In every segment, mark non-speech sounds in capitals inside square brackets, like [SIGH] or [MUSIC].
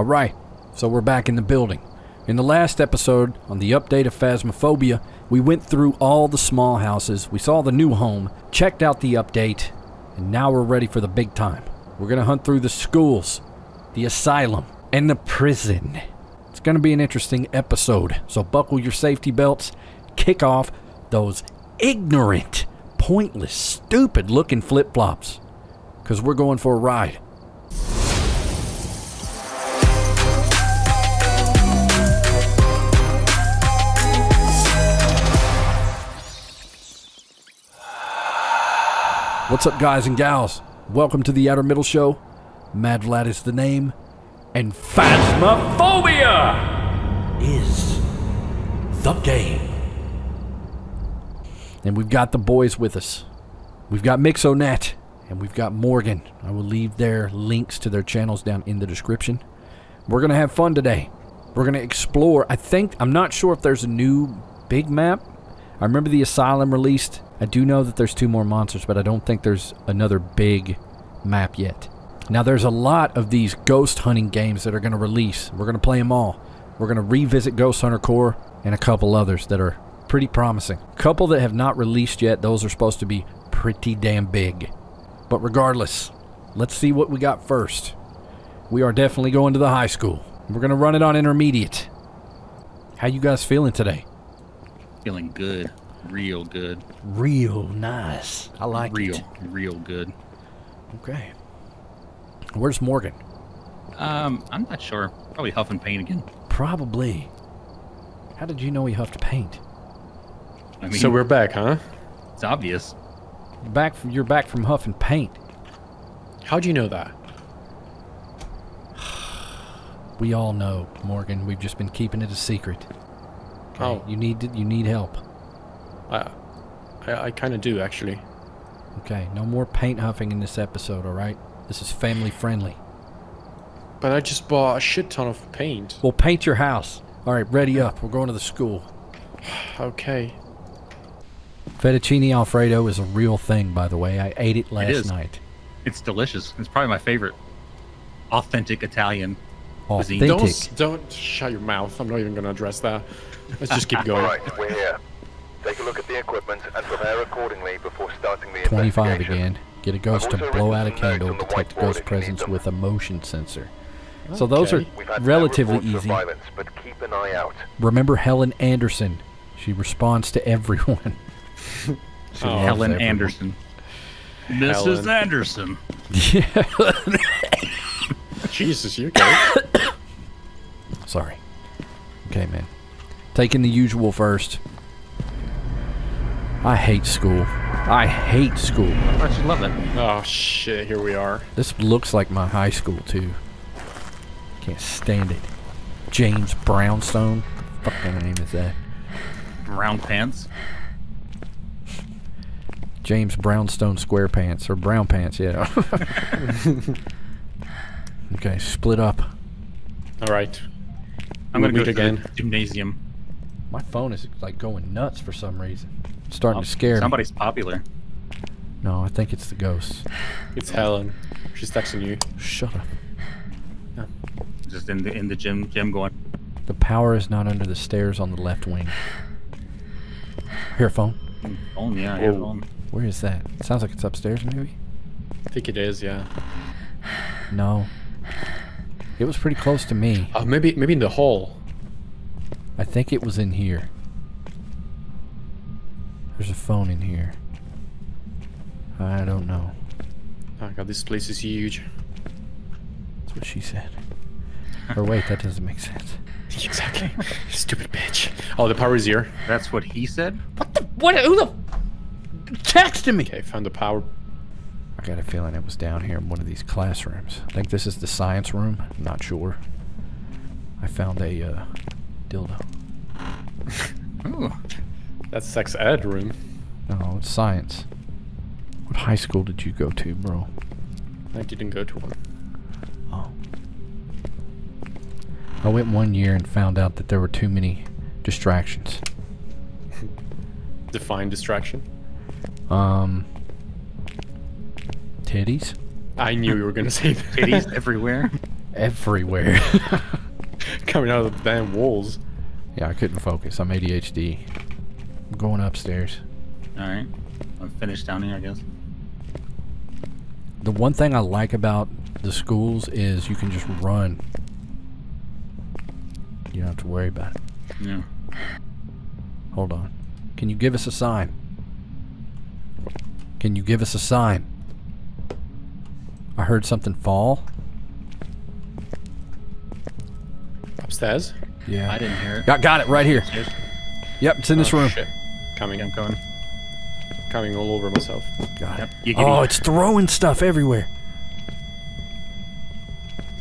Alright, so we're back in the building. In the last episode, on the update of Phasmophobia, we went through all the small houses, we saw the new home, checked out the update, and now we're ready for the big time. We're gonna hunt through the schools, the asylum, and the prison. It's gonna be an interesting episode, so buckle your safety belts, kick off those ignorant, pointless, stupid looking flip flops, because we're going for a ride. What's up, guys and gals? Welcome to the Outer Middle Show. Madd Vladd is the name, and Phasmophobia is the game. And we've got the boys with us. We've got Mixo Nat, and we've got Morgan. I will leave their links to their channels down in the description. We're gonna have fun today. We're gonna explore. I think I'm not sure if there's a new big map. I remember the Asylum released. I do know that there's two more monsters, but I don't think there's another big map yet. Now, there's a lot of these ghost hunting games that are going to release. We're going to play them all. We're going to revisit Ghost Hunters Corp and a couple others that are pretty promising. A couple that have not released yet, those are supposed to be pretty damn big. But regardless, let's see what we got first. We are definitely going to the high school. We're going to run it on intermediate. How you guys feeling today? Feeling good. Real good. Real nice. I like real, it. real real good. Okay. Where's Morgan? Um, I'm not sure. Probably huffing paint again. Probably. How did you know he huffed paint? I mean, So we're back, huh? it's obvious. You're back from you're back from huffing paint. How'd you know that? We all know, Morgan. We've just been keeping it a secret. Okay, Oh. You need to, you need help. I, I, I kind of do actually. Okay. No more paint huffing in this episode. All right. This is family friendly. But I just bought a shit ton of paint. We'll paint your house. All right. Ready up. We're going to the school. [SIGHS] Okay. Fettuccine Alfredo is a real thing, by the way. I ate it last is. night. It's delicious. It's probably my favorite. Authentic Italian. Cuisine. Authentic. Don't don't shut your mouth. I'm not even gonna address that. Let's just keep [LAUGHS] going. Alright, we're here. Take a look at the equipment and prepare accordingly before starting the 25 investigation. again. Get a ghost to blow out a written some notes candle, on detect ghost if you need presence with a motion sensor. So those are Okay. We've had no relatively easy. violence, but keep an eye out. Remember Helen Anderson. She responds to everyone. [LAUGHS] She Oh. Helen everyone. Anderson. Mrs. Helen. Anderson. [LAUGHS] Jesus, you okay? [COUGHS] Sorry. Okay, man. Taking the usual first. I hate school. I hate school. I should love it. oh shit, here we are. This looks like my high school, too. Can't stand it. James Brownstone. What the fuck name is uh, that? Round pants. James Brownstone Square Pants. Or Brown Pants, yeah. [LAUGHS] okay, split up. All right. I'm We'll gonna go to again. the gymnasium. My phone is like going nuts for some reason. It's starting to scare me. Somebody's popular. No, I think it's the ghost. It's Helen. She's texting you. Shut up. Just in the in the gym gym going. The power is not under the stairs on the left wing. Here, phone. Oh yeah, I have it Oh. Where is that? It sounds like it's upstairs, maybe? I think it is, yeah. No. It was pretty close to me. Uh, maybe maybe in the hall. I think it was in here. There's a phone in here. I don't know. Oh god, this place is huge. That's what she said. Or wait, that doesn't make sense. [LAUGHS] Exactly. Stupid bitch. Oh, the power is here. That's what he said. What the? What? Who the? Texting me! Okay, found the power. I got a feeling it was down here in one of these classrooms. I think this is the science room. I'm not sure. I found a uh, dildo. [LAUGHS] Ooh. That's sex ed room. No, it's science. What high school did you go to, bro? I didn't go to one. Oh. I went one year and found out that there were too many distractions. [LAUGHS] Define distraction. Um. Titties? I knew you were gonna say that. Titties [LAUGHS] everywhere. everywhere. [LAUGHS] Coming out of the damn walls. yeah, I couldn't focus. I'm ADHD. I'm going upstairs. All right. I'm finished down here, I guess. The one thing I like about the schools is you can just run. You don't have to worry about it. Yeah. Hold on. Can you give us a sign? Can you give us a sign? I heard something fall. Upstairs. Yeah. I didn't hear it. Got, got it right here. Yep, it's in this Oh, room. Shit. Coming, Yeah, I'm coming. coming all over myself. Got Yep. it. Giggity. Oh, it's throwing stuff everywhere.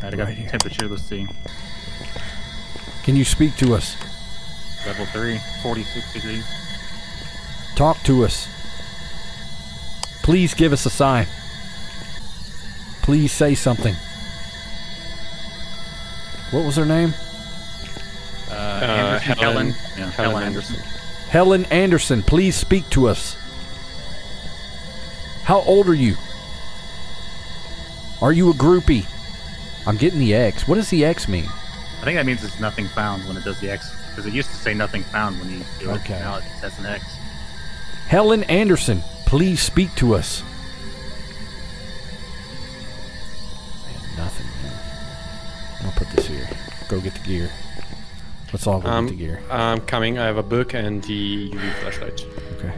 All right, I got right here. temperature. Let's see. Can you speak to us? Level 3, 46 degrees. Talk to us. Please give us a sign. Please say something. What was her name? Uh, Anderson, Helen. Yeah, Helen Anderson. Helen Anderson. Please speak to us. How old are you? Are you a groupie? I'm getting the X. What does the X mean? I think that means it's nothing found when it does the X. Because it used to say nothing found when you do it. Okay. Now it says an X. Helen Anderson, please speak to us. Man, nothing, man. I'll put this here. Go get the gear. Let's all go Um, get the gear. I'm coming. I have a book and the UV flashlight. Okay.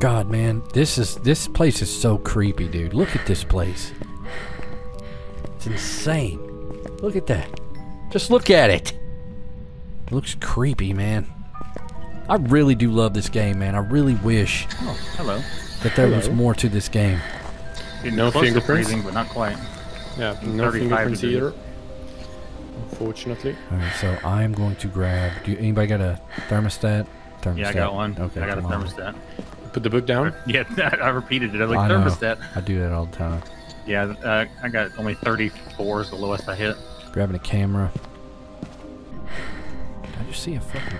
God, man, this is this place is so creepy, dude. Look at this place. It's insane. Look at that. Just look at it. It looks creepy, man. I really do love this game, man. I really wish Oh, hello. that there was more to this game. No close to fingerprints? freezing, but not quite. Yeah, no 35 fingerprints degrees. either. Unfortunately. All right, so I am going to grab. Do you, anybody got a thermostat? Thermostat. Yeah, I got one. Okay, I got a come on. thermostat. Put the book down. [LAUGHS] Yeah, [LAUGHS] I repeated it. I was I like, know. thermostat. I do that all the time. Yeah, uh, I got only 34 is the lowest I hit. Grabbing a camera. Did I just see a fucking?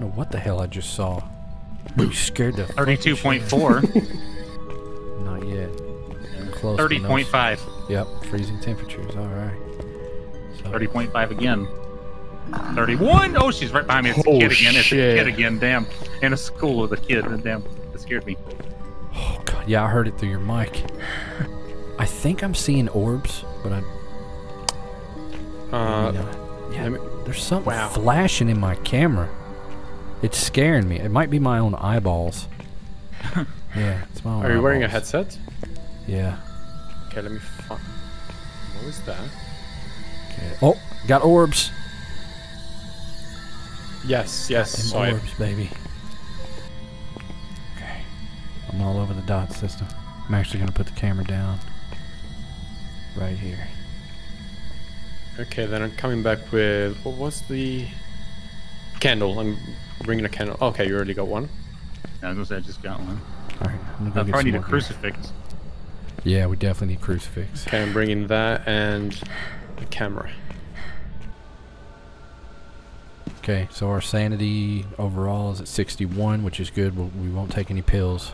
No, what the hell I just saw? You scared the. 32.4. [LAUGHS] Not yet. Close. 30.5. Yep, freezing temperatures. All right. So, 30.5 again. 31. Oh, she's right behind me. It's a Oh, kid again. It's a kid again. Damn. In a school with a kid. Damn. That scared me. Oh god, yeah, I heard it through your mic. [LAUGHS] I think I'm seeing orbs, but I. Uh, no. Yeah, let me- there's something Wow. flashing in my camera. It's scaring me. It might be my own eyeballs. [LAUGHS] yeah, it's my own are you wearing a headset? Yeah. Okay, let me find. What was that? Okay. Oh, got orbs. Yes, yes. Them Saw it. orbs, baby. Okay. I'm all over the dot system. I'm actually gonna put the camera down. Right here. Okay, then I'm coming back with what was the candle? I'm bringing a candle. Okay, you already got one. I was gonna say I just got one. All right. I'm gonna I go get probably some need a more gear. crucifix. Yeah, we definitely need crucifix. Okay, I'm bringing that and the camera. Okay, so our sanity overall is at 61, which is good. We'll, we won't take any pills.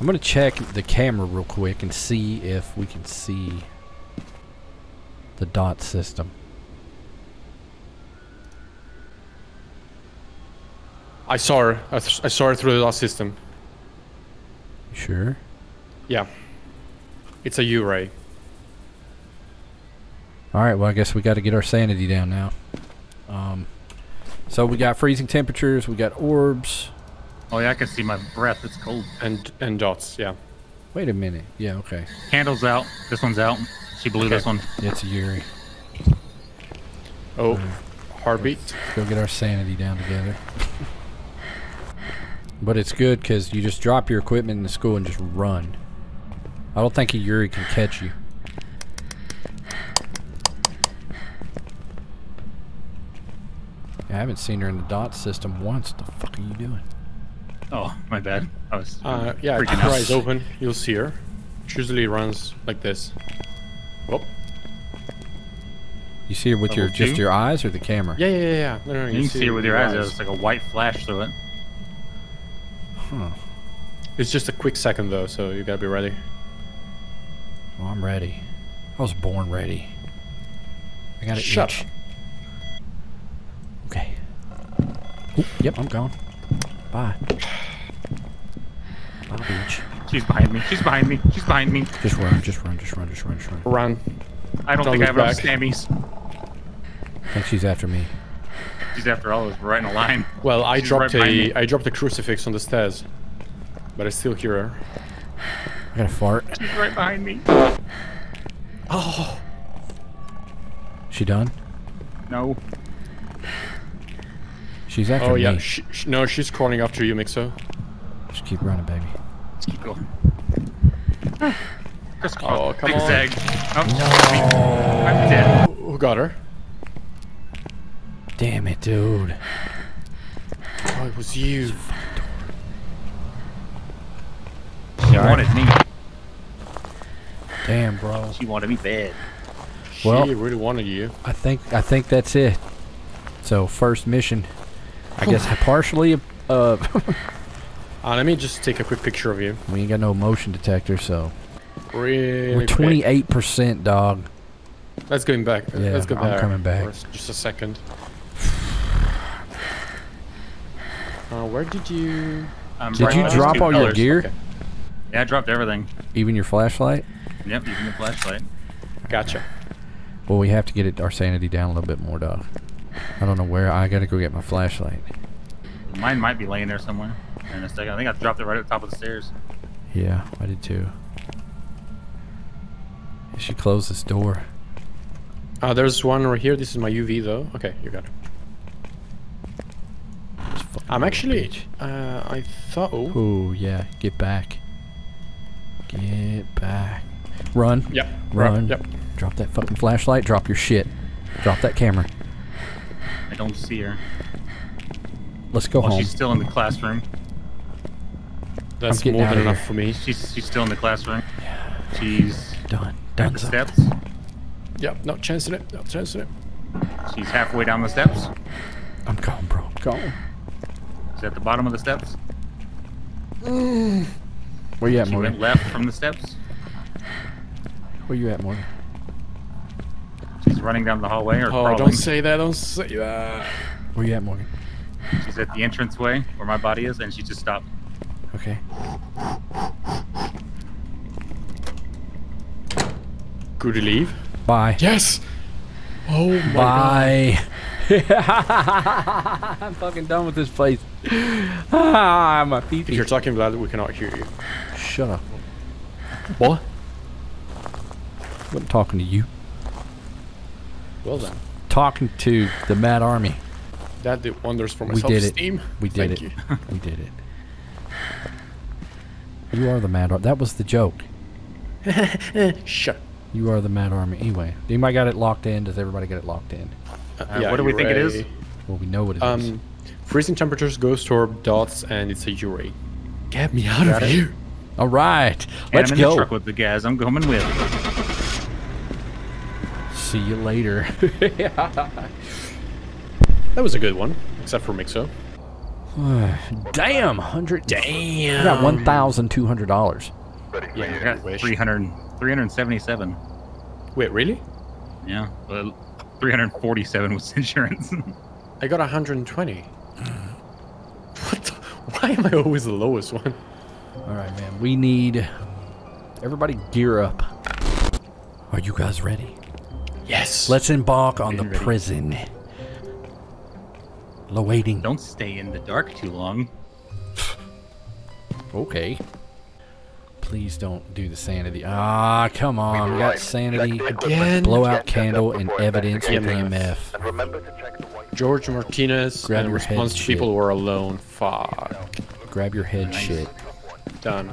I'm going to check the camera real quick and see if we can see the dot system. I saw her. I, th- I saw her through the dot system. You sure? Yeah. It's a Yurei. All right, well, I guess we got to get our sanity down now. Um, so we got freezing temperatures, we got orbs. Oh yeah, I can see my breath. It's cold. And and dots, yeah. Wait a minute. Yeah, okay. Candle's out. This one's out. She blew Okay. this one. Yeah, it's a Yurei. Oh, heartbeat. Let's go get our sanity down together. But it's good because you just drop your equipment in the school and just run. I don't think a Yurei can catch you. I haven't seen her in the dot system once. What the fuck are you doing? Oh, my bad. I was Uh, yeah, freaking keep your eyes open. You'll see her. She usually runs like this. Whoop. You see her with your Level just your eyes or the camera? yeah, yeah, yeah. yeah. No, no, no, You can see it with your eyes. There's like a white flash through it. Huh. It's just a quick second though, so you gotta be ready. I'm ready. I was born ready. I got it. Shut itch. Okay. Oop, yep, I'm gone. Bye. Bye, bitch. She's behind me. She's behind me. She's behind me. Just run, just run, just run, just run, just run. Run. I don't Don't think I have look enough stammies. I think she's after me. She's after all of us. Right in a line. Well, I She's dropped right behind a dropped a crucifix on the stairs, but I still hear her. I got a fart. She's right behind me. Oh, She done? No. She's after oh me. yeah. Sh sh no, she's crawling after you, Mixo. Just keep running, baby. Let's keep going. [SIGHS] Just Oh, come on. zigzag. Oh, no. [LAUGHS] I'm dead. Who got her? Damn it, dude. Oh, it was you. She wanted me. Damn, bro. She wanted me bad. Well- she really wanted you. I think I think that's it. So first mission, I guess partially. Uh, [LAUGHS] Uh, let me just take a quick picture of you. we ain't got no motion detector, so Really we're twenty eight percent, dog. Let's go back. Yeah, Let's go I'm back. coming back. for Just a second. Uh, where did you? I'm Did right you drop two all your gear? Okay. Yeah, I dropped everything. Even your flashlight? Yep, even the flashlight. Gotcha. Well, we have to get it our sanity down a little bit more, dog. I don't know where. I gotta go get my flashlight. Mine might be laying there somewhere. In a second. I think I dropped it right at the top of the stairs. Yeah, I did too. You should close this door. Uh, there's one right here. This is my UV though. Okay, you got it. This fucking I'm actually. bitch. Uh, I thought. Oh. Yeah, get back. Get back. Run. Yep. Run. Yep. Drop that fucking flashlight. Drop your shit. Drop that camera. I don't see her. Let's go Oh, home. she's still in the classroom. That's more than enough here. for me. She's she's still in the classroom. Yeah. She's Done. at Done. the son. steps. Yep. Not chancing it. Not chancing it. She's halfway down the steps. I'm gone, bro. I'm gone. She's at the bottom of the steps. Where you at, She Morgan? went left from the steps. Where you at, Morgan? She's running down the hallway or Oh, crawling. don't say that. Don't say that. Where you at, Morgan? She's at the entranceway where my body is, and she just stopped. Okay. Could you leave? Bye. Yes. Oh my god. Bye. [LAUGHS] I'm fucking done with this place. Ah, my If pee you're talking loud, we cannot hear you. Shut up. What? I'm talking to you. Well then. Talking to the MADD Army. That did wonders for my We did it. self-esteem. We did Thank it. you. we did it. You are the MADD Army. That was the joke. [LAUGHS] Shut. You are the MADD Army. Anyway, anybody got it locked in? Does everybody get it locked in? Uh, what do we think it is? Well, we know what it is. Um, freezing temperatures, ghost orb, dots, and it's a Yurei. Get me out Got of it. here. All right, And let's I'm in the truck with the guys. I'm coming with. See you later. [LAUGHS] [LAUGHS] That was a good one, except for Mixo. [SIGHS] Damn, hundred. Damn. I got one thousand two hundred dollars. Ready for Yeah, you. I got 300, 377. Wait, really? Yeah, well, 347 was insurance. [LAUGHS] I got 120. what? The, why am I always the lowest one? All right, man. We need everybody gear up. Are you guys ready? Yes. Let's embark on the Getting ready. prison. Awaiting. Don't stay in the dark too long. Okay. Please don't do the sanity. Ah, come on. We got sanity, Check the. Again? blowout candle, and evidence with investigating. EMF. And remember to check the white George Martinez Grab and head response to shit. people who are alone. Fuck. Grab your head Nice. shit. Done.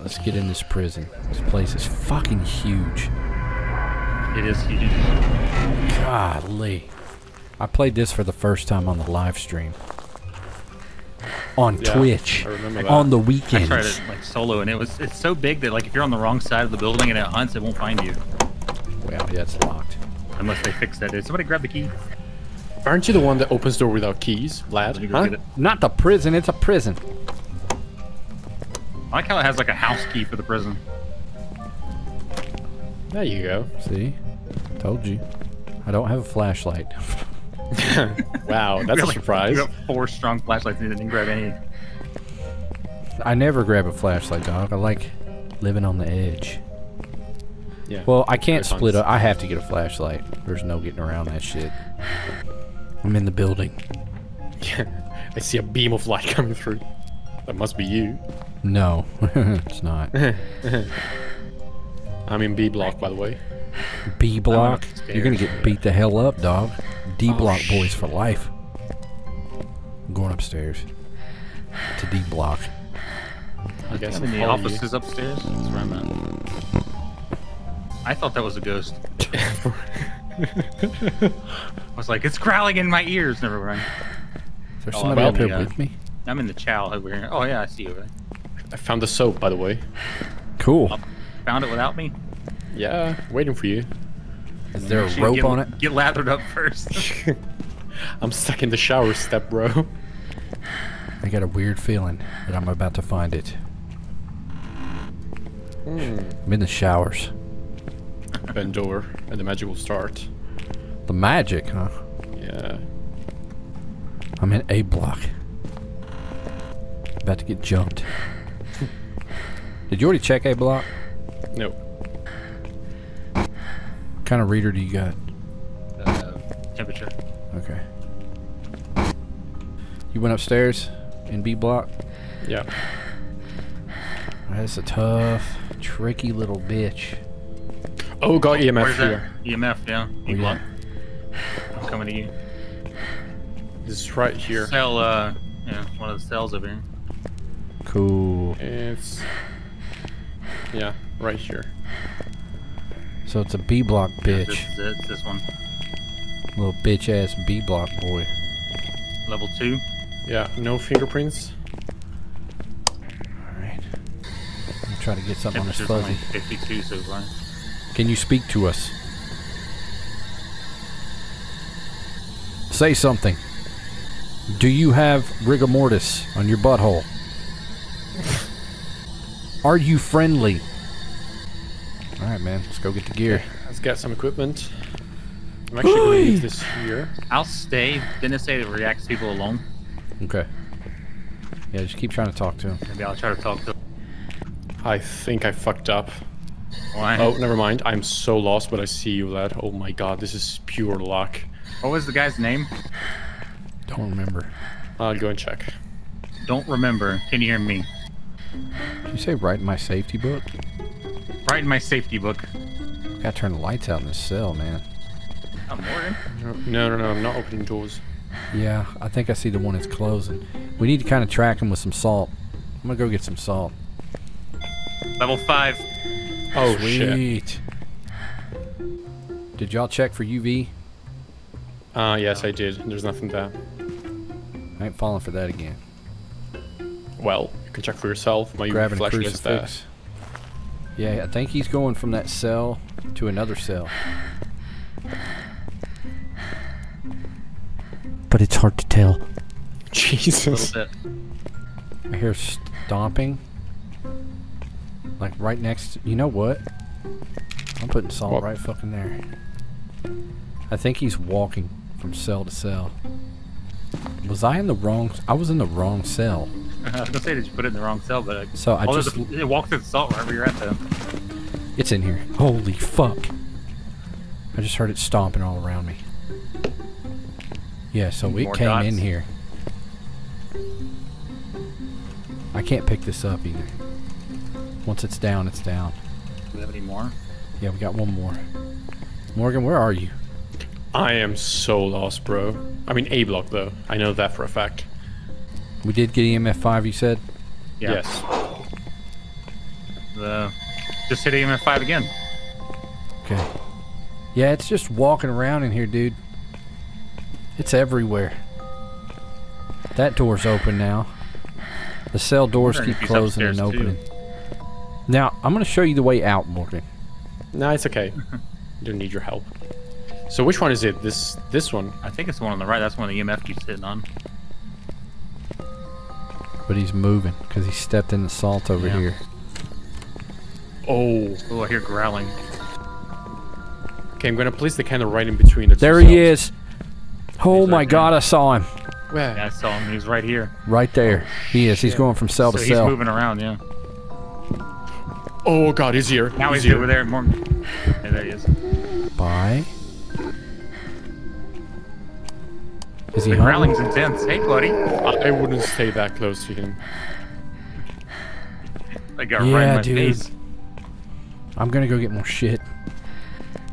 Let's get in this prison. This place is fucking huge. It is huge. Golly. I played this for the first time on the live stream. On Yeah, Twitch. I remember that. On the weekend. I tried it like solo, and it was it's so big that like if you're on the wrong side of the building and it hunts, it won't find you Well, yeah, it's locked. unless they fix that. Did somebody grab the key? Aren't you the one that opens door without keys, lad? Let me go Huh? Not the prison, it's a prison. I like how it has like a house key for the prison. There you go. See? Told you. I don't have a flashlight. [LAUGHS] [LAUGHS] Wow, that's a Really? surprise. You got four strong flashlights and you didn't grab any. I never grab a flashlight, dog. I like living on the edge. Yeah. Well, I can't Very split fun. up. I have to get a flashlight. There's no getting around that shit. I'm in the building. Yeah. [LAUGHS] I see a beam of light coming through. That must be you. No, [LAUGHS] it's not. I'm in B block, by the way. B block. upstairs. You're gonna get beat the hell up, dog. D Oh, block sh- boys for life. I'm going upstairs to D block. I guess I'm I'm in the following you. offices upstairs. That's where I'm at. I thought that was a ghost. [LAUGHS] I was like, it's growling in my ears. Never mind. Is there Oh, somebody I'm up here in the, uh, with me? I'm in the chow over here. Oh yeah, I see you. Over there. I found the soap, by the way. Cool. Found it without me. Yeah, waiting for you. Is there a rope get, on it? Get lathered up first. [LAUGHS] I'm stuck in the shower step, bro. I got a weird feeling that I'm about to find it. Hmm. I'm in the showers. Bend over, and the magic will start. The magic, huh? Yeah. I'm in A block. About to get jumped. [LAUGHS] Did you already check A block? No. What kind of reader do you got? uh, temperature. Okay. You went upstairs in B block? Yeah. That's a tough, tricky little bitch. Oh, got EMF Where's here. that? EMF, yeah. E yeah. block. I'm coming to you. This is right here. Cell, uh, yeah, one of the cells over here. Cool. It's. Yeah, right here. So it's a B block bitch. This is it. It's this one. Little bitch ass B block boy. Level two. Yeah, no fingerprints. Alright. I'm trying to get something on this Temperature's only fuzzy. 52 so far. Can you speak to us? Say something. Do you have rigor mortis on your butthole? [LAUGHS] Are you friendly? Alright, man. Let's go get the gear. Let's get some equipment. I'm actually going to use this here. I'll stay. Didn't it say it reacts to people alone? Okay. Yeah, just keep trying to talk to him. Maybe I'll try to talk to. him. I think I fucked up. Why? Oh, never mind. I'm so lost, but I see you, lad. Oh my god, this is pure luck. What was the guy's name? Don't remember. I'll go and check. Don't remember. Can you hear me? Did you say write in my safety book? Right in my safety book. Gotta turn the lights out in this cell, man. Morgan. No, no, no, I'm not opening doors. Yeah, I think I see the one that's closing. We need to kind of track him with some salt. I'm gonna go get some salt. Level five. Oh shit. Did y'all check for UV? Uh, yes, I did. There's nothing there. I ain't falling for that again. Well, you can check for yourself. My Grabbing a flashlight is there. Crucifix. Yeah, I think he's going from that cell to another cell. But it's hard to tell. Jesus. little bit. I hear stomping. Like right next to, you know what? I'm putting salt What? right fucking there. I think he's walking from cell to cell. Was I in the wrong I was in the wrong cell. [LAUGHS] I was gonna say, did you put it in the wrong cell? But I, So I just a, it walked through the salt wherever you're at, though. it's in here. Holy fuck. I just heard it stomping all around me. Yeah, so it More came dots? in here. I can't pick this up either. Once it's down, it's down. Do we have any more? Yeah, we got one more. Morgan, where are you? I am so lost, bro. I mean, A block though. I know that for a fact. We did get EMF 5, you said? Yeah. Yes. The, just hit EMF five again. Okay. Yeah, it's just walking around in here, dude. It's everywhere. That door's open now. The cell doors keep closing and upstairs, too. opening. Now, I'm going to show you the way out, Morgan. No, it's okay. [LAUGHS] Don't need your help. So which one is it? This this one? I think it's the one on the right. That's one the EMF keeps hitting on. But he's moving because he stepped in the salt over Yeah. here. Oh, Oh, I hear growling. Okay, I'm gonna place the candle right in between the two There he cells. is. Oh He's my right god, I saw him. Where? Yeah, I saw him. He's right here. Right there. He is. He's going from cell So to he's cell. moving around, yeah. Oh god, he's here. Now he's, here. over there. More. Yeah, there he is. Bye. Is he The hunting? growling's intense. Hey, buddy. I wouldn't stay that close to him. I got right Yeah, in my dude. face. I'm gonna go get more shit.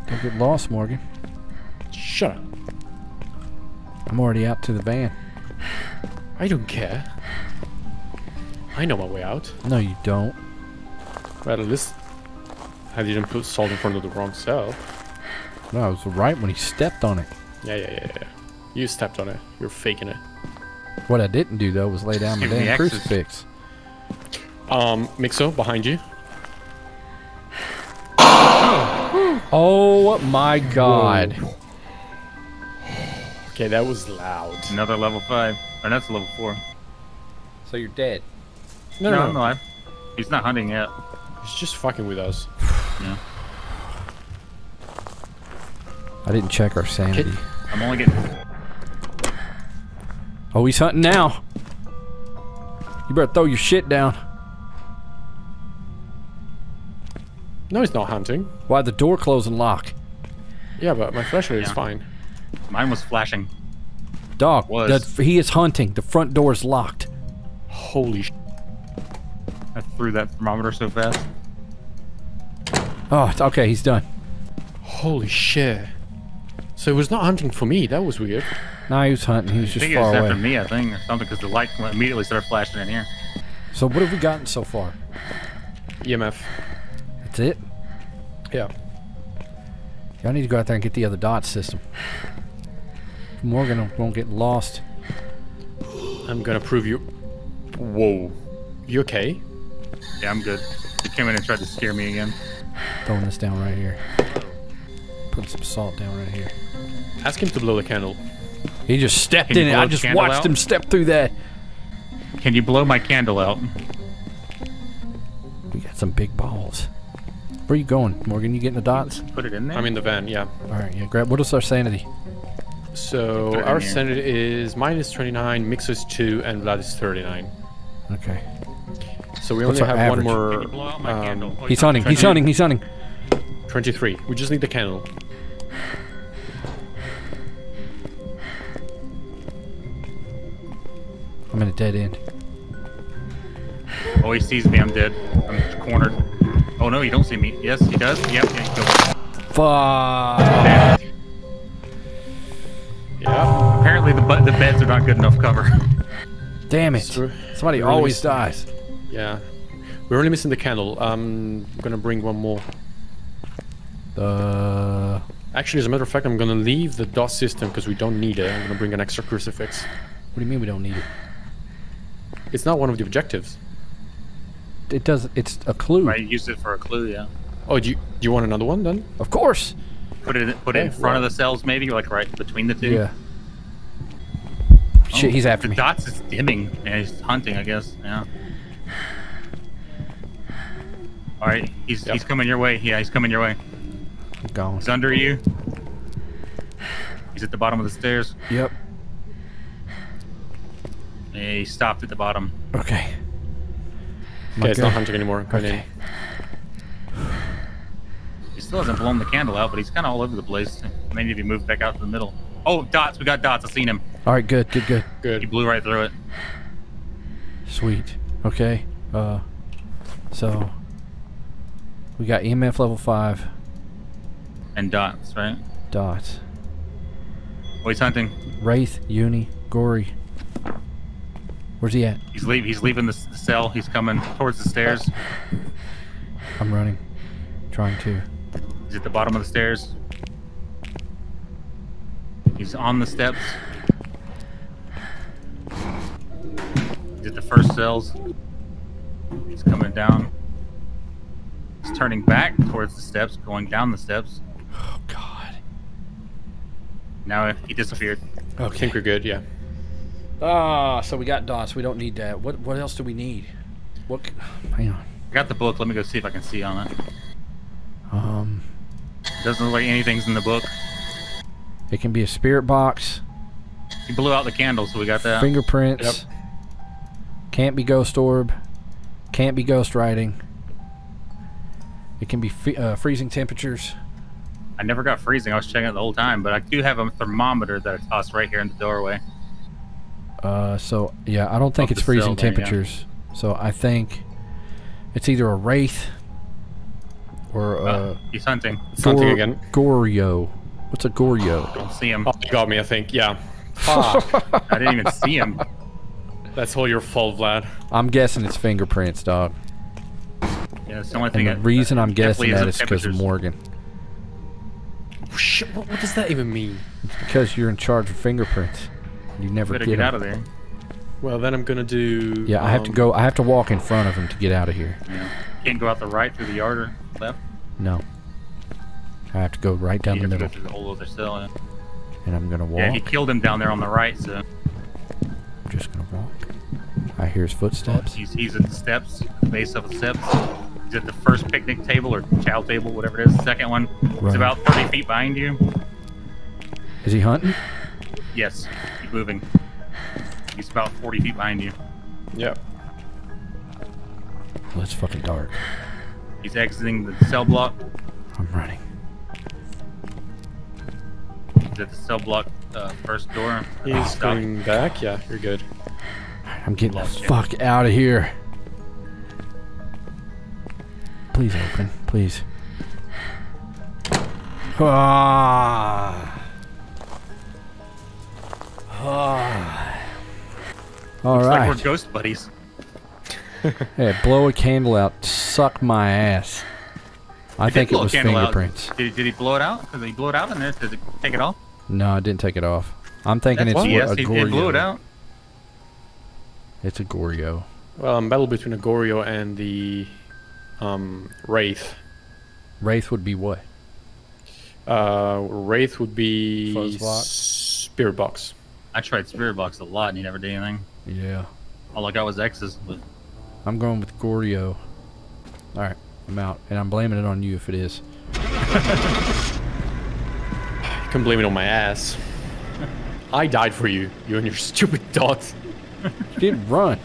Don't get lost, Morgan. Shut up. I'm already out to the van. I don't care. I know my way out. No, you don't. Well, at least I didn't put salt in front of the wrong cell. No, I was right when he stepped on it. Yeah, yeah, yeah, yeah. You stepped on it. You're faking it. What I didn't do though was lay down my Give damn crucifix. Um, Mixo, behind you. [GASPS] Oh my god. Okay, that was loud. Another level five. Or that's a level four. So you're dead. No, No, no, I'm no. alive. He's not hunting yet. He's just fucking with us. Yeah. I didn't check our sanity. I'm only getting. Oh, he's hunting now. You better throw your shit down. No, he's not hunting. Why the door close and lock? Yeah, but my flashlight is fine. Mine was flashing. Dog, Was. that- he is hunting. The front door's locked. Holy sh! I threw that thermometer so fast. Oh, it's- okay, he's done. Holy shit. So he was not hunting for me. That was weird. No, he was hunting. He was just I just think it was far after me, I think, or something, because the light immediately started flashing in here. So what have we gotten so far? EMF. That's it? Yeah. Y'all need to go out there and get the other dot system. Morgan won't get lost. I'm gonna prove you. Whoa. You okay? Yeah, I'm good. He came in and tried to scare me again. Throwing this down right here. Putting some salt down right here. Ask him to blow the candle. He just stepped Can in it. I just watched out? him step through that. Can you blow my candle out? We got some big balls. Where are you going, Morgan? You getting the dots? Put it in there? I'm in the van, yeah. All right, yeah. Grab. What is our sanity? So Put it in our here. sanity is minus 29, Mix is 2, and Vlad is 39. Okay. So we What's only have average? one more. you blow out my um. Oh, He's hunting. He's hunting. He's hunting. 23. We just need the candle. I'm in a dead end. Oh, he sees me. I'm dead. I'm cornered. Oh no, you don't see me. Yes, he does. Yep. Yeah, he killed me. Fuck. Damn. Yeah. Apparently the the beds are not good enough cover. Damn it. So- Somebody really always s- dies. Yeah. We're only missing the candle. Um, I'm gonna bring one more. Uh. Actually, as a matter of fact, I'm gonna leave the DOS system because we don't need it. I'm gonna bring an extra crucifix. What do you mean we don't need it? It's not one of the objectives. It does. It's a clue. I used it for a clue. Yeah. Oh, do you, do you want another one then? Of course. Put it in, put it in Okay, front of the cells, maybe, like right between the two. Yeah. Oh, Shit, he's after the me. dots is dimming. Yeah, he's hunting, I guess. Yeah. All right, he's Yep. he's coming your way. Yeah, he's coming your way. I'm gone. He's under you. He's at the bottom of the stairs. Yep. Yeah, he stopped at the bottom. Okay. Am I Okay, it's not hunting anymore. Going Okay. He still hasn't blown the candle out, but he's kind of all over the place. Maybe if he moved back out to the middle. Oh, dots! We got dots. I seen him. All right. Good. Good. Good. Good. He blew right through it. Sweet. Okay. Uh. So. We got EMF level five And dots, right? dots. Oh, he's hunting. Wraith, Uni, Gory. Where's he at? He's leave. He's leaving the cell. He's coming towards the stairs. I'm running. Trying to. He's at the bottom of the stairs. He's on the steps. He's at the first cells. He's coming down. He's turning back towards the steps, going down the steps. Oh God. Now he disappeared. I think we're good. Yeah. Ah, so we got dots. We don't need that. What What else do we need? What? Hang on. I got the book. Let me go see if I can see on it. Um. Doesn't look like anything's in the book. It can be a spirit box, He blew out the candle, so we got that. fingerprints. Yep. Can't be ghost orb. Can't be ghost writing. It can be uh, freezing temperatures. I never got freezing. I was checking it the whole time, but I do have a thermometer that I tossed right here in the doorway. Uh, so yeah, I don't think Up it's freezing cell there, yeah. temperatures. So I think it's either a wraith or Uh, uh, he's hunting. Something Gor- again. Goryo. What's a Goryo? Don't see him. Oh, you got me, I think. Yeah. Fuck. I didn't even see him. That's all your fault, Vlad. I'm guessing it's fingerprints, dog. Yeah, it's the only And thing. the that- reason I'm guessing that isn't is because of temperatures. Morgan. Shit, what, what does that even mean? Because you're in charge of fingerprints. You never Better get, get 'em. out of there. Well, then I'm gonna do. Yeah, I have to um, go. I have to walk in front of him to get out of here. Yeah. Can't go out the right through the yard or left. No. I have to go right down you the have to middle, go through the whole other cell. Yeah. and I'm gonna walk. yeah, he killed him down there on the right, so I'm just gonna walk. I hear his footsteps. he's he's at the steps, base of the steps. He's at the first picnic table or chow table, whatever it is. The second one. Right. It's about 30 feet behind you. Is he hunting? Yes, keep moving. He's about 40 feet behind you. Yep. Well, it's fucking dark. He's exiting the cell block. I'm running. He's at the cell block uh, first door. He's Stop. going back. Yeah, you're good. I'm getting the Lost you. fuck out of here. Please open, please. Ah. Ah. [SIGHS] All Looks right. like we're ghost buddies. [LAUGHS] [LAUGHS] Hey, blow a candle out. Suck my ass. I He think it was fingerprints. Did, he- did he blow it out? Did he blow it out in there? Did he take it off? No, I didn't take it off. I'm thinking That's it's BS. a He, Goryo. he blew it out. It's a Goryo. Well, I'm battle between a Goryo and the um, Wraith. Wraith would be what? Uh, Wraith would be Fuzzbot? Spirit Box. I tried Spirit Box a lot and he never did anything. Yeah. All I got was X's. But I'm going with Goryo. Alright, I'm out. And I'm blaming it on you if it is. You can blame it on my ass. I died for you, you and your [LAUGHS] stupid dots. You didn't run.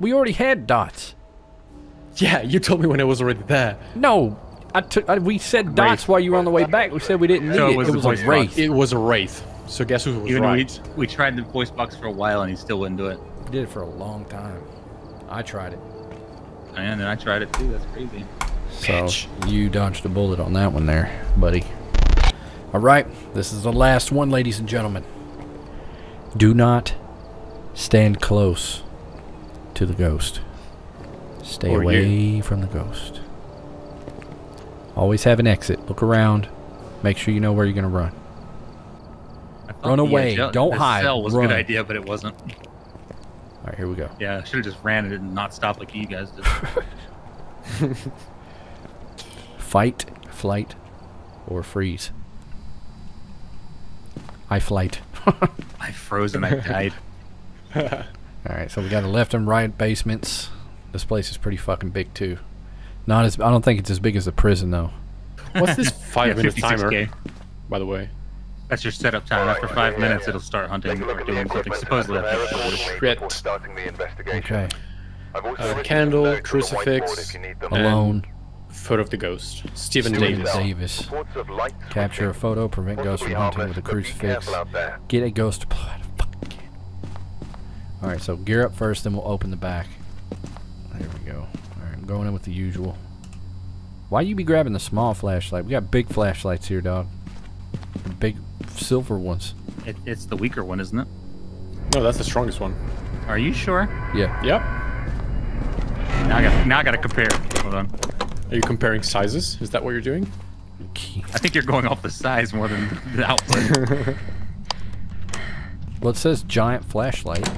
We already had dots. Yeah, you told me when it was already there. No, I took. I, we said dots while you were on the way back. We said we didn't need So it. it was It was a box. wraith. It was a Wraith. So guess who was even right? we we tried the voice box for a while and he still wouldn't do it. We did it for a long time. I tried it. And then I tried it too. That's crazy. Bitch. So you dodged a bullet on that one there, buddy. All right, this is the last one, ladies and gentlemen. Do not stand close to the ghost. Stay Or away from the ghost. Always have an exit. Look around. Make sure you know where you're gonna run. I thought Run the, away. gel- Don't the hide. Cell was a good idea, but it wasn't. All right, here we go. Yeah, I should have just ran it and not stopped like you guys did. [LAUGHS] Fight, flight, or freeze. I flight. [LAUGHS] I froze and I died. [LAUGHS] All right, so we got a left and right basements. This place is pretty fucking big too. Not as I don't think it's as big as the prison though. What's this Yeah, five minute timer, 56K. by the way? That's your setup time. After five minutes, it'll start hunting Take a look or doing something. Supposedly, I prepare think that is. accordingly Shit. before starting the investigation. Okay, I've also Uh, candle, some notes on the crucifix, whiteboard if you need them. and- alone. Photo of the ghost. Stephen Steven Davis. Davis. Reports of light Capture a photo. Prevent ghosts from hunting with a crucifix. careful out there. Get a ghost to blow out a. All right, so gear up first, then we'll open the back. There we go. All right, I'm going in with the usual. Why you be grabbing the small flashlight? We got big flashlights here, dog. Big silver ones. It, it's the weaker one, isn't it? No, that's the strongest one. Are you sure? Yeah. Yep. Now I got now I got to compare. Hold on. Are you comparing sizes? Is that what you're doing? I think you're going off the size more than the output. [LAUGHS] Well, it says giant flashlight.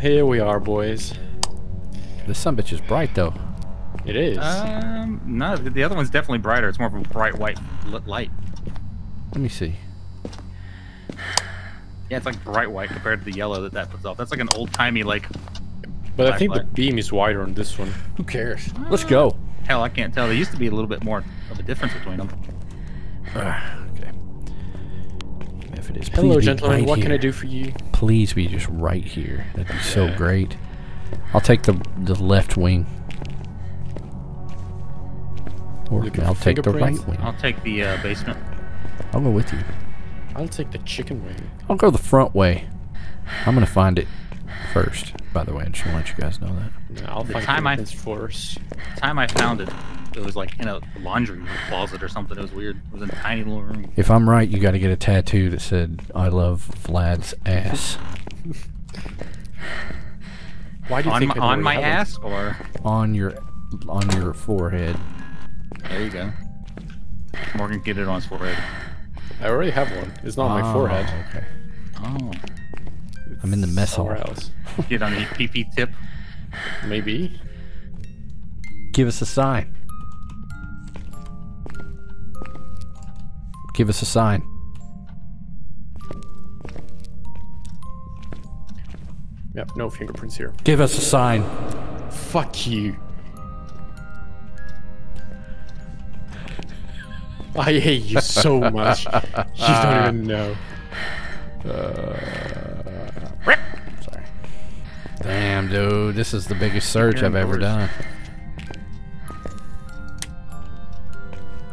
Here we are, boys. This son bitch is bright though. It is. um, no, the the other one's definitely brighter. It's more of a bright white light. Let me see. Yeah, it's like bright white compared to the yellow that that puts off. That's like an old timey like. but I think the beam is wider on this one. Who cares? Let's go. Hell, I can't tell. There used to be a little bit more of a difference between them. Ah, okay. If it is, Hello, gentlemen. right what can I do for you? Please be just right here. That'd be so great. I'll take the the left wing. Or Looking I'll take the right wing. I'll take the uh, basement. I'll go with you. I'll take the chicken wing. I'll go the front way. I'm gonna find it first. By the way, I just want to let you guys know that. No, I'll The find time I- first. The time I found it, it was like in a laundry closet or something. It was weird. It was in a tiny little room. If I'm right, you got to get a tattoo that said "I love Vlad's ass" Why do you On think my, I on my ass, or on your on your forehead. There you go. Morgan get it on his forehead. I already have one. It's not on my Oh, forehead. Okay. Oh, I'm in the mess hall. Somewhere else. get on the PP tip. Maybe. Give us a sign. Give us a sign. Yep, no fingerprints here. Give us a sign. Fuck you. I hate you so much. you don't even know. Uh, Sorry. Damn, dude, this is the biggest search You're I've ever done.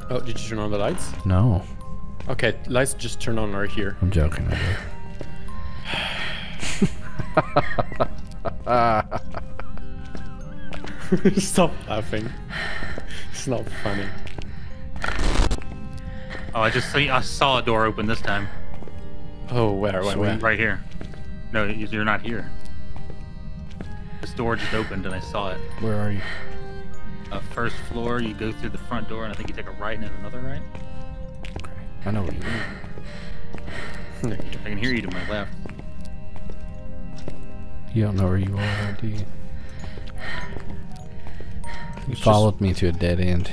Oh, did you turn on the lights? No, Okay, lights just turn on right here. I'm joking. I did. [LAUGHS] Stop laughing. It's not funny. Oh, I just see, I saw a door open this time. Oh, where, where, where? Right here. No, you- you're not here. This door just opened and I saw it. Where are you? Uh, first floor, you go through the front door and I think you take a right and then another right. Okay. I know where you are. [SIGHS] I can hear you to my left. You don't know where you are, do you? You It's just- followed me to a dead end.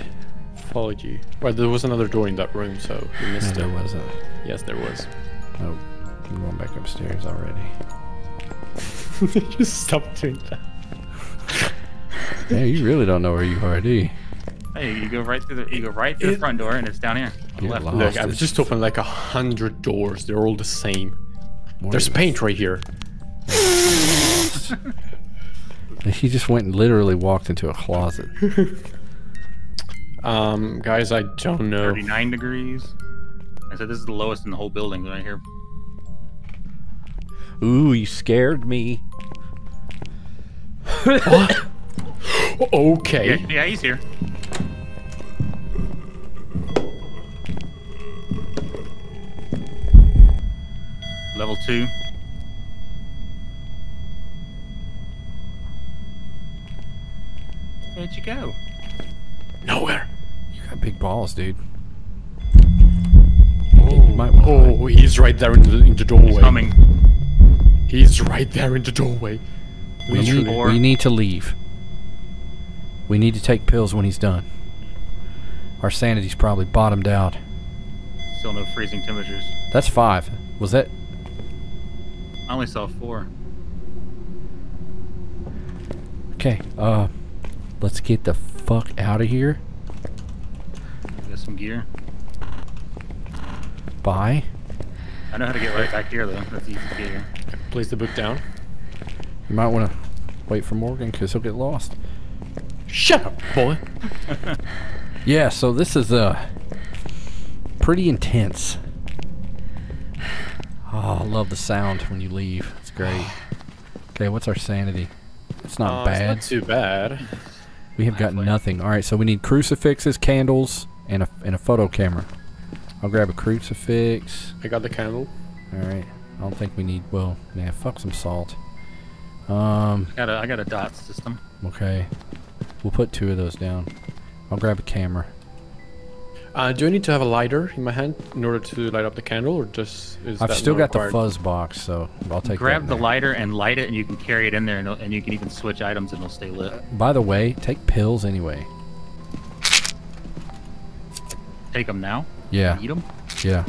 Followed you. Well, there was another door in that room, so you No, missed there it. wasn't. Yes, there was. Oh, I'm going back upstairs already. [LAUGHS] Just stop doing that. Hey, you really don't know where you are, do you? Hey, you go right through the you go right through the front door and it's down here. On the You're left. lost. Look, I've just opened like a hundred doors. They're all the same. What There's is- paint right here. [LAUGHS] He just went and literally walked into a closet. [LAUGHS] Um, guys, I don't know. 39 degrees. I said this is the lowest in the whole building right here. Ooh, you scared me. [GASPS] Okay. Yeah, yeah, he's here. Level two. Where'd you go? Nowhere. You got big balls, dude. Oh, might oh, he's right there in the, in the doorway. He's coming. He's right there in the doorway. We need, we need to leave. We need to take pills when he's done. Our sanity's probably bottomed out. Still no freezing temperatures. That's five. Was that? I only saw four. Okay, uh, let's get the fuck out of here. Got some gear. Bye. I know how to get right back here though. That's easy to get here. Place the book down. You might want to wait for Morgan because he'll get lost. Shut up, boy. [LAUGHS] Yeah, so this is uh pretty intense. Oh, I love the sound when you leave. It's great. Okay, what's our sanity? It's not Uh, bad. It's not too bad. we have got nothing. All right, so we need crucifixes, candles, and a and a photo camera. I'll grab a crucifix. I got the candle. All right. I don't think we need. Well, yeah, fuck some salt. Um. I Got a I got a dot system. Okay. We'll put two of those down. I'll grab a camera. Uh, do I need to have a lighter in my hand in order to light up the candle, or just is I've that still not got the fuzz box, so I'll take Grab that the lighter and light it, and you can carry it in there, and, and you can even switch items, and it'll stay lit. By the way, take pills anyway. Take them now. Yeah, Eat them. yeah.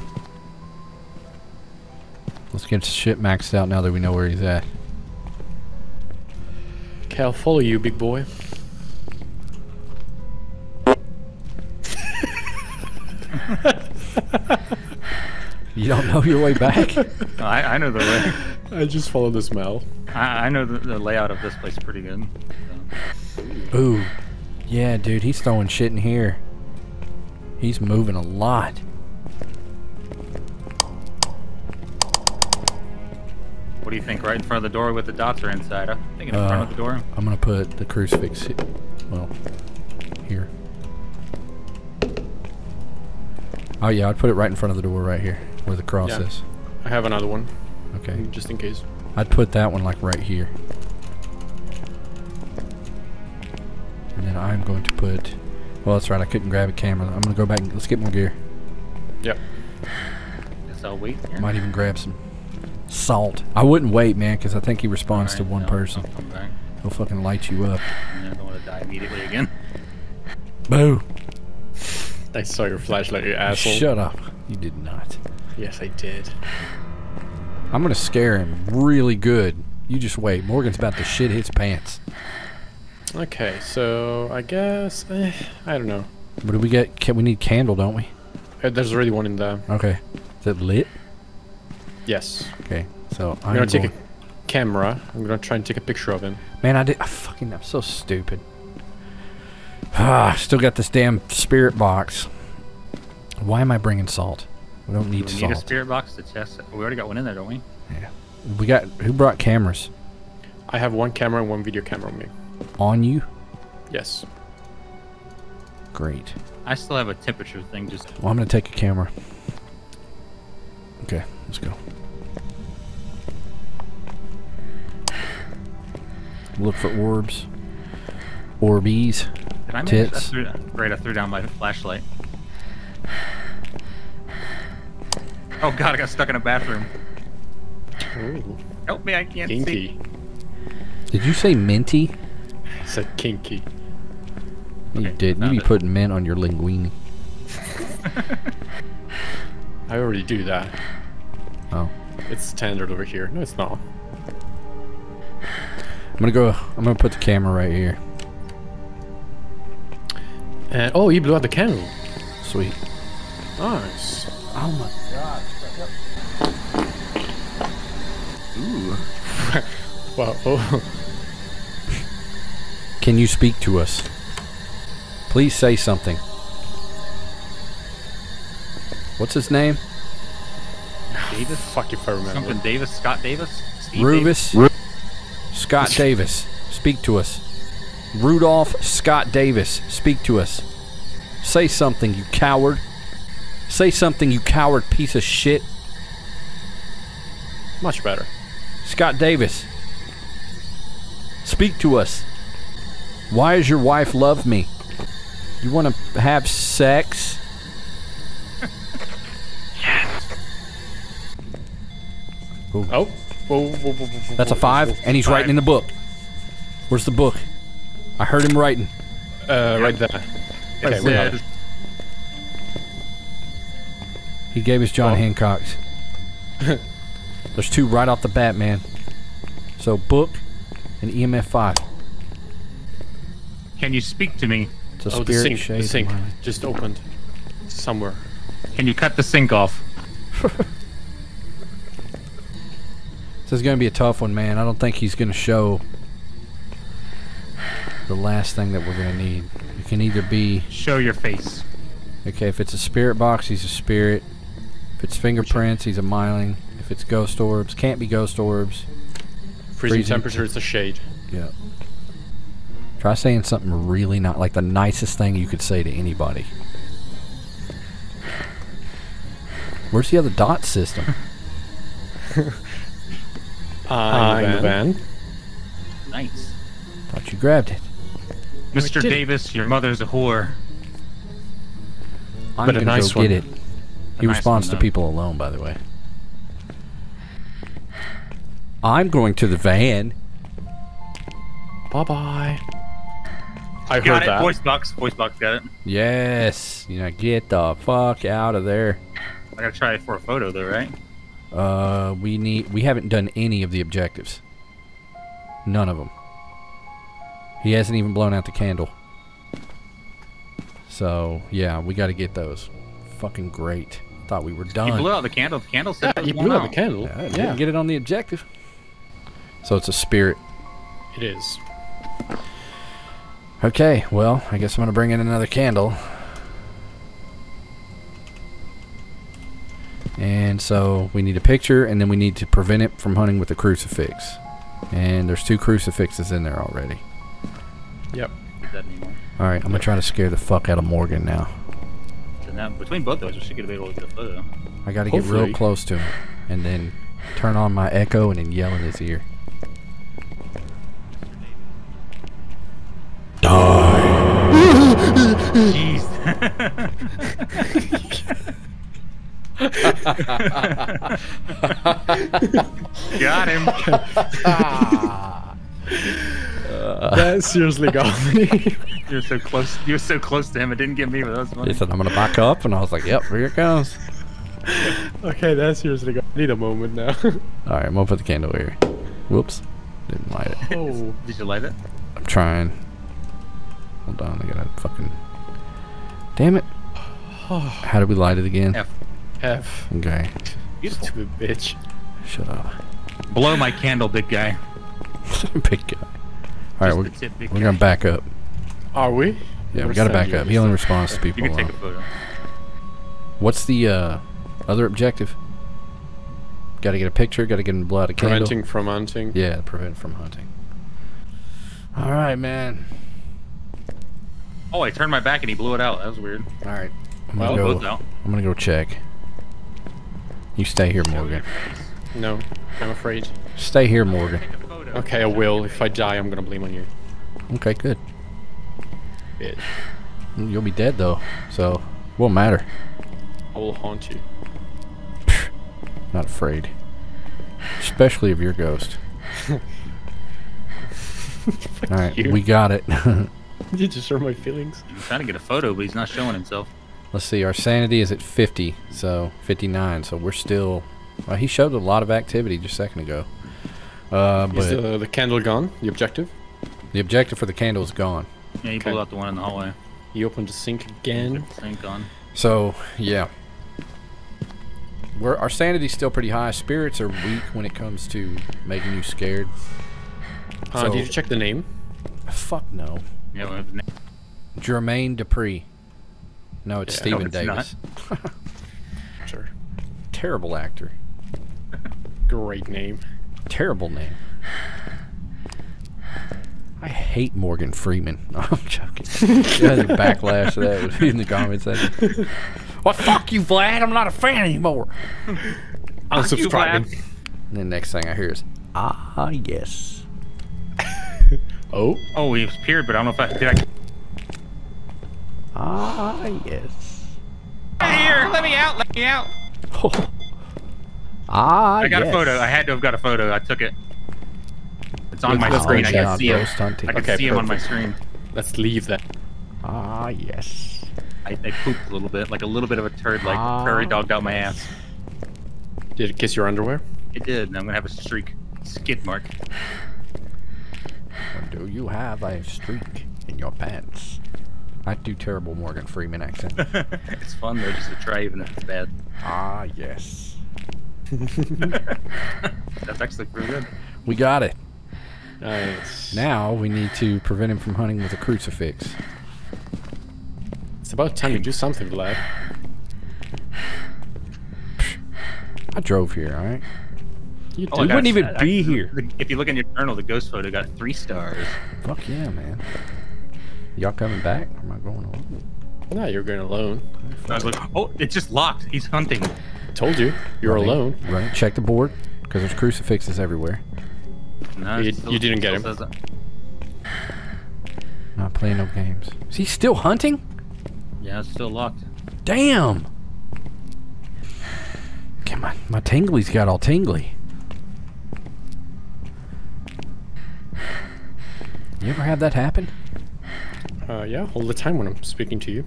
Let's get shit maxed out now that we know where he's at. Okay, I'll follow you, big boy. You don't know your way back? [LAUGHS] I, I know the way. I just follow the smell. I, I know the, the layout of this place pretty good. So. Ooh. Yeah, dude, he's throwing shit in here. He's moving a lot. What do you think? Right in front of the door with the dots are inside? I'm thinking in Uh, front of the door. I'm gonna put the crucifix, he- well, here. Oh yeah, I'd put it right in front of the door right here, where the cross Yeah. is. I have another one, Okay. just in case. I'd put that one like right here. And then I'm going to put, well that's right, I couldn't grab a camera. I'm gonna go back and, let's get more gear. Yep. Guess I'll wait here. Might even grab some salt. I wouldn't wait, man, because I think he responds to one no, person. Come back. He'll fucking light you up. I don't want to die immediately again. Boo! I saw your flashlight, you asshole. Shut up. You did not. Yes, I did. I'm gonna scare him really good. You just wait. Morgan's about to shit his pants. Okay, so I guess eh, I don't know. What do we get? Can we need candle, don't we? Uh, There's already one in there. Okay. Is it lit? Yes. Okay. So I'm I'm gonna take a camera. I'm gonna try and take a picture of him. Man, I did. I fucking. I'm so stupid. Ah, still got this damn spirit box. Why am I bringing salt? We don't Do need we need a spirit box to test it? We already got one in there, don't we? Yeah. We got. Who brought cameras? I have one camera and one video camera on me. On you? Yes. Great. I still have a temperature thing. Just Well, I'm gonna take a camera. Okay, let's go. Look for orbs. Orbeez. did I manage? I Tits. threw, right, I threw down my flashlight. Oh god, I got stuck in a bathroom. Ooh, Help me, I can't see. kinky. Did you say minty? Said kinky. You Okay, did. You be it. putting mint on your linguine. [LAUGHS] I already do that. Oh. It's standard over here. No, it's not. I'm gonna go. I'm gonna put the camera right here. And oh, you blew out the candle. Sweet. Nice. Oh my. God. Ooh. [LAUGHS] Wow. Oh. Can you speak to us? Please say something. What's his name? Davis? Fuck if I remember. Something Davis? Scott Davis? Steve Rufus. Scott Davis. Speak to us. Rudolph Scott Davis. Speak to us. Say something, you coward. Say something, you coward piece of shit. Much better. Scott Davis. Speak to us. Why does your wife love me? You want to have sex? Oh. Whoa, whoa, whoa, whoa, whoa, That's a five, and he's writing in the book. Where's the book? I heard him writing. Uh, right there. Okay, we got says. He gave us John Oh. Hancock's. [LAUGHS] There's two right off the bat, man. So book and EMF five. Can you speak to me? It's a Oh, the sink. shade. The sink just opened. Somewhere. Can you cut the sink off? [LAUGHS] This is gonna be a tough one, man. I don't think he's gonna show the last thing that we're gonna need. It can either be Show your face. okay. If it's a spirit box, he's a spirit. If it's fingerprints, he's a myling. If it's ghost orbs, can't be ghost orbs. Freezing, Freezing. temperature, it's a shade. Yeah. Try saying something really not like the nicest thing you could say to anybody. Where's the other dot system? I'm in the van. Nice. Thought you grabbed it. Mr. did it. Davis, your mother's a whore. I'm But gonna nice go get it. He nice responds one, to people alone, by the way. I'm going to the van. Bye bye. I Got heard it. that. Voice box. Voice box. Got it. Yes. You know, get the fuck out of there. I gotta try it for a photo though, right? Uh, we need. We haven't done any of the objectives. None of them. He hasn't even blown out the candle. So yeah, we got to get those. fucking great. Thought we were done. He blew out the candle. The candle Yeah, set you blew out the candle. Yeah, Yeah, didn't get it on the objective. So it's a spirit. it is. Okay, well, I guess I'm gonna bring in another candle. And so we need a picture, and then we need to prevent it from hunting with a crucifix. And there's two crucifixes in there already. Yep. All right, I'm gonna try to scare the fuck out of Morgan now. So now, between both those, we should get a able to get a photo. I gotta get real close to him, and then turn on my echo and then yell in his ear. Jeez. Got him. [LAUGHS] that seriously [LAUGHS] got me. You're so close. You're so close to him. It didn't get me, but that was funny. He said, "I'm gonna back up," and I was like, "Yep, here it comes." okay, that seriously got me. Need a moment now. [LAUGHS] All right, I'm gonna put the candle here. Whoops, didn't light it. oh. Did you light it? I'm trying. Hold on, I gotta fucking. Damn it! How do we light it again? F. F. Okay, You Stupid bitch. shut up. Blow my candle, big guy. [LAUGHS] Big guy. All right, we're, tip, we're gonna back up. Are we? Yeah, we gotta back up. He only responds to You people. can take a uh, photo. What's the uh, other objective? Gotta get a picture. Gotta get him to blow out a candle. Preventing from hunting. Yeah, prevent from hunting. All right, man. Oh, I turned my back and he blew it out. That was weird. All right. I'm gonna Both go. out. I'm gonna go check. You stay here, Morgan. No, I'm afraid. Stay here, Morgan. Take a photo. Okay, I will. If I die, I'm gonna blame on you. Okay, good. Bitch. You'll be dead though, so won't matter. I will haunt you. [SIGHS] Not afraid. Especially of your ghost. [LAUGHS] All right, you. we got it. [LAUGHS] [LAUGHS] you just hurt my feelings. He's trying to get a photo, but he's not showing himself. Let's see. Our sanity is at 50, so 59. So we're still. Well, he showed a lot of activity just a second ago. Uh, but Is the, the candle gone? The objective? the objective for the candle is gone. Yeah, he Okay. blew out the one in the hallway. He opened the sink again. Sink on. So yeah, we're, our sanity's still pretty high. Spirits are weak when it comes to making you scared. Uh, So- did you check the name? Fuck no. Yeah, we have the name. Jermaine Dupri. No, it's Yeah, Stephen no, it's Davis. [LAUGHS] Sure. Terrible actor. Great name. Terrible name. I hate Morgan Freeman. [LAUGHS] No, I'm joking. yeah, the backlash to that would be in the comments section. [LAUGHS] Well, fuck you, Vlad. I'm not a fan anymore. Unsubscribing. Vlad. And the next thing I hear is, ah, yes. Oh? Oh, he appeared, but I don't know if I did. I Ah, yes. here. Let me out. Let me out. [LAUGHS] ah, I got yes. a photo. I had to have got a photo. I took it. It's on my Let's screen. I can see him. hunting. I can Okay, see him on my screen. Let's leave that. Ah, yes. I, I pooped a little bit, like a little bit of a turd, like Ah. prairie dogged out my ass. Did it kiss your underwear? It did, and I'm gonna have a streak, skid mark. Or do you have a streak in your pants? I do terrible Morgan Freeman accent. [LAUGHS] it's fun though, just to try, even if it's bad. ah, yes. [LAUGHS] That's actually pretty good. We got it. Nice. Now we need to prevent him from hunting with a crucifix. It's about time you do something, lad. I drove here, alright? You Oh, I did. wouldn't even I- be I- here. If you look in your journal, the ghost photo got three stars. Fuck yeah, man. Y'all coming back? Or am I going alone? No, you're going alone. I was like, oh, it's just locked. He's hunting. Told you. You're Running, alone. Right. Check the board, because there's crucifixes everywhere. No, You- still- you didn't get him. Not playing no games. Is he still hunting? Yeah, it's still locked. Damn! Okay, my, my tingly's got all tingly. You ever have that happen? Uh, yeah, all the time when I'm speaking to you.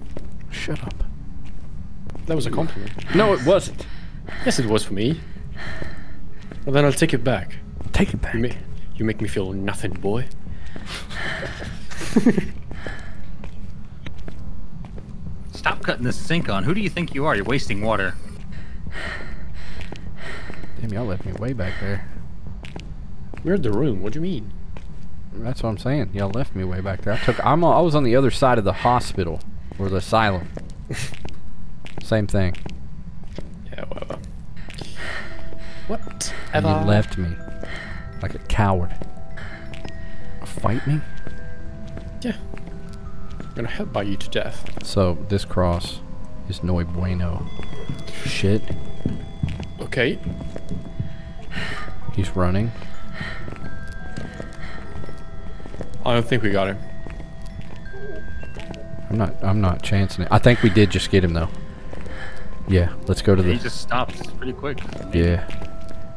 Shut up. That was a compliment. No, it wasn't. Yes, it was for me. Well, then I'll take it back. Take it back. You, ma- you make me feel nothing, boy. [LAUGHS] Stop cutting this sink on. Who do you think you are? You're wasting water. Damn, y'all left me way back there. We're in the room. What do you mean? That's what I'm saying. Y'all left me way back there. I took. I'm. on- I was on the other side of the hospital or the asylum. [LAUGHS] Same thing. Yeah, whatever. What? And you left me like a coward. Fight me. Yeah. I'm gonna headbutt you to death. So this cross is no bueno. Shit. Okay. He's running. I don't think we got him. I'm not. I'm not chancing it. I think we did just get him though. Yeah. Let's go to He the. He just stopped pretty quick. Yeah.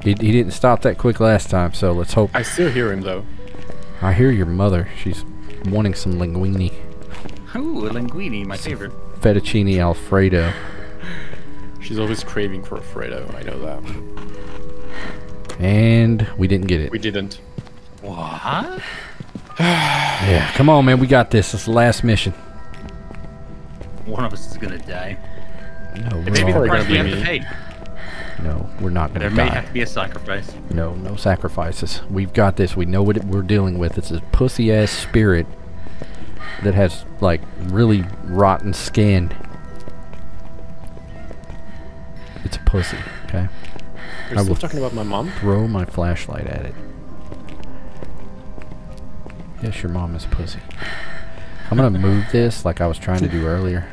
He, he didn't stop that quick last time, so let's hope. I still hear him though. I hear your mother. She's wanting some linguine, Ooh, a linguine, my favorite. fettuccine alfredo. She's always craving for Alfredo. I know that. And we didn't get it. We didn't. What? [SIGHS] Yeah, come on, man. We got this. It's the last mission. One of us is gonna die. No, we're may be the price gonna we have to pay. no, we're not There gonna may die. have to be a sacrifice. No, no sacrifices. We've got this. We know what we're dealing with. It's a pussy ass spirit that has like really rotten skin. It's a pussy. Okay, You're I still talking about my mom? throw my flashlight at it. Yes, your mom is pussy. I'm gonna move this like I was trying to do earlier.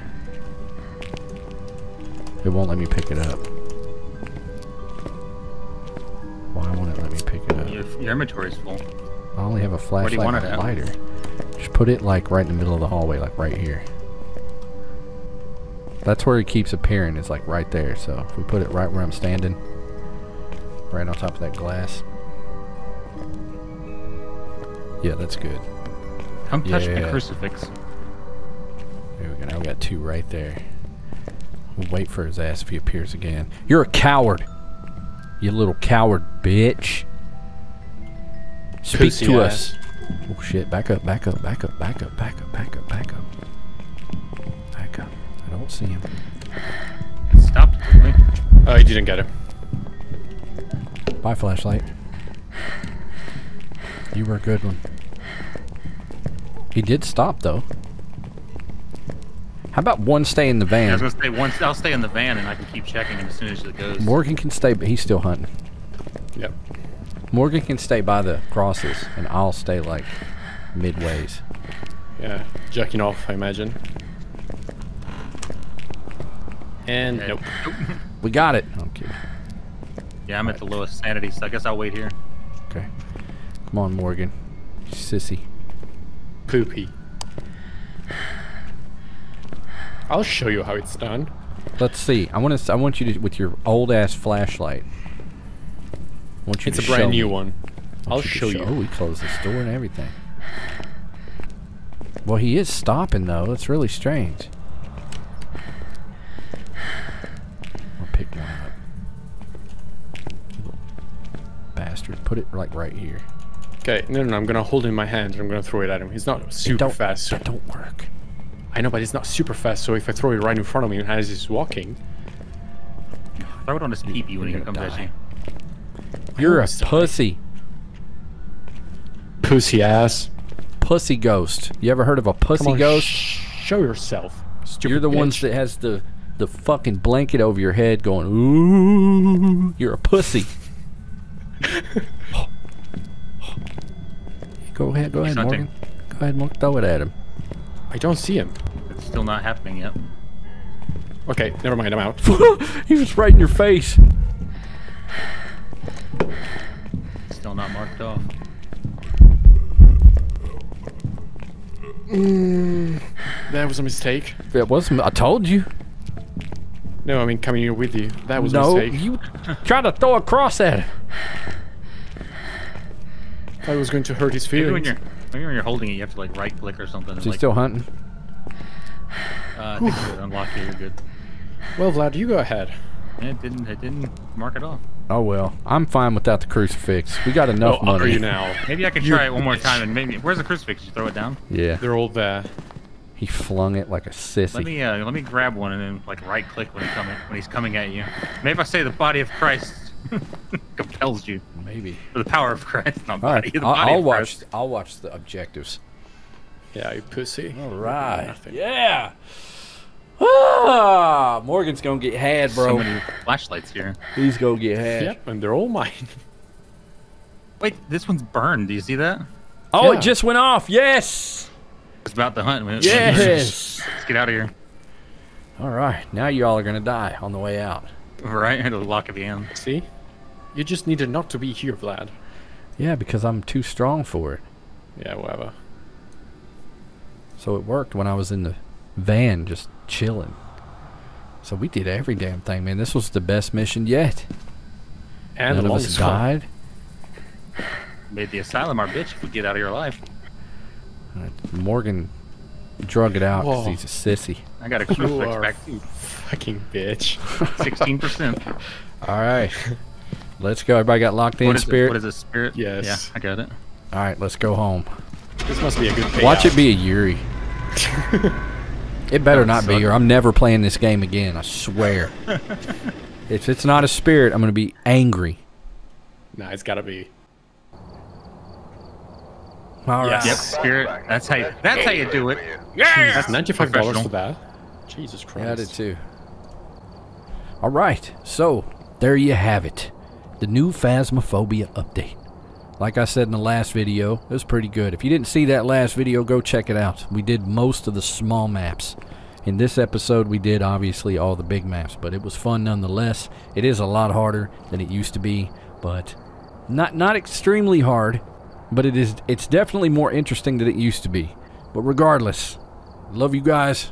It won't let me pick it up. Why won't it let me pick it up? Your, your inventory is full. I only have a do you flashlight want and a at? lighter. Just put it like right in the middle of the hallway, like right here. That's where it keeps appearing. It's like right there. So if we put it right where I'm standing, right on top of that glass. Yeah, that's good. Come touch Yeah. my crucifix. There we go. Now we got two right there. We'll wait for his ass if he appears again. You're a coward. You little coward bitch. Speak Pussy to ass. us. Oh shit, back up, back up, back up, back up, back up, back up, back up. Back up. I don't see him. It stopped quickly. Oh, you didn't get him. Bye, flashlight. You were a good one. He did stop though. How about one stay in the van? I was van? gonna say once I'll stay in the van and I can keep checking him as soon as it goes. Morgan can stay, but he's still hunting. Yep. Morgan can stay by the crosses, and I'll stay like midways. Yeah. Jacking off, I imagine. And Okay. nope. We got it. I'm. Yeah, I'm at the lowest sanity, so I guess I'll wait here. Okay. Come on, Morgan. Sissy. Poopy. I'll show you how it's done. Let's see. I want to. I want you to with your old ass flashlight. I want you It's a brand new me. one. I'll want to show you. Oh, we closed this door and everything. Well, he is stopping though. That's really strange. I'll pick one up. Bastard. Put it like right here. Okay, no, no, no, I'm gonna hold it in my hand and I'm gonna throw it at him. He's not super don't, fast. So That don't work. I know, but it's not super fast. So if I throw it right in front of me as he's walking, Throw it on his peepee when he comes gonna at die. you. You're a pussy. pussy ass. Pussy ghost. You ever heard of a Come pussy on, ghost? sh- show yourself. Stupid You're the ones that has the the fucking blanket over your head going, ooh, you're a pussy. [LAUGHS] go ahead, go He's ahead, hunting. Morgan. Go ahead, Morgan. Throw it at him. I don't see him. It's still not happening yet. Okay, never mind. I'm out. [LAUGHS] he was right in your face. Still not marked off. Mm. That was a mistake. It was. I told you. No, I mean coming here with you. That was no, a mistake. No, you tried to throw a cross at him. I was going to hurt his Maybe when feelings. you're maybe when you're holding it, you have to like right click or something. Is he like, still hunting? uh, I think it unlock you. You're good. Well, Vlad, you go ahead. It didn't. It didn't mark at all. Oh well, I'm fine without the crucifix. We got enough oh, money. are you now? Maybe I can try it one more time and maybe. Where's the crucifix? You throw it down. Yeah, They're all there. He flung it like a sissy. Let me uh, let me grab one and then like right click when he coming when he's coming at you. Maybe if I say the body of Christ [LAUGHS] compels you. Maybe. Or the power of Christ, not All body. right. [LAUGHS] the I'll, I'll of watch. Christ. I'll watch the objectives. Yeah, you pussy. All right. Yeah. Ah, Morgan's gonna get had, bro. So many flashlights here. He's gonna get had. Yep, and they're all mine. Wait, this one's burned. Do you see that? Oh, Yeah. it just went off. Yes. It's about to hunt. Yes. Let's Yes. get out of here. All right. Now you all are gonna die on the way out. Right? [LAUGHS] It'll lock it in. See? You just needed not to be here, Vlad. Yeah, because I'm too strong for it. Yeah, whatever. So it worked when I was in the van just chilling. So we did every damn thing, man. This was the best mission yet. And None of us died. Made the asylum our bitch if we get out of your life. Uh, Morgan drug it out because he's a sissy. I got a You crucifix are back too. fucking bitch. 16%. [LAUGHS] All right. let's go. Everybody got locked in, What is spirit? It? What is a spirit? Yes. Yeah, I got it. All right, let's go home. This must be a good payout. Watch it be a Yurei. [LAUGHS] it better That not be, sucked. or I'm never playing this game again. I swear. [LAUGHS] if it's not a spirit, I'm gonna be angry. Nah, it's gotta be. All right. Yes. Yep, spirit. That's how you, that's how you do it. Yeah. That's ninety-five dollars for that. Jesus Christ. Yeah, I did too. All right, so there you have it, the new Phasmophobia update. Like I said in the last video, it was pretty good. If you didn't see that last video, go check it out. We did most of the small maps. In this episode, we did obviously all the big maps, but it was fun nonetheless. It is a lot harder than it used to be, but not not extremely hard. But it is it's definitely more interesting than it used to be. But regardless, love you guys.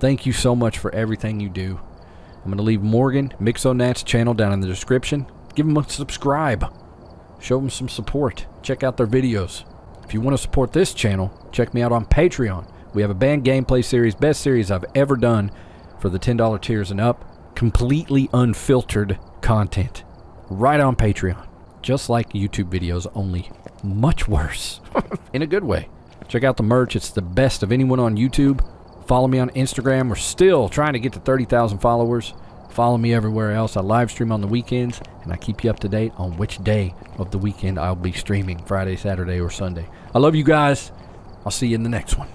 Thank you so much for everything you do. I'm going to leave Morgan, Mixo Nat's channel down in the description. Give him a subscribe. Show him some support. Check out their videos. If you want to support this channel, check me out on Patreon. We have a band gameplay series, best series I've ever done for the $10 tiers and up. Completely unfiltered content. Right on Patreon. Just like YouTube videos, only much worse. [LAUGHS] in a good way. Check out the merch. It's the best of anyone on YouTube. Follow me on Instagram. We're still trying to get to 30,000 followers. Follow me everywhere else. I live stream on the weekends, and I keep you up to date on which day of the weekend I'll be streaming Friday, Saturday, or Sunday. I love you guys. I'll see you in the next one.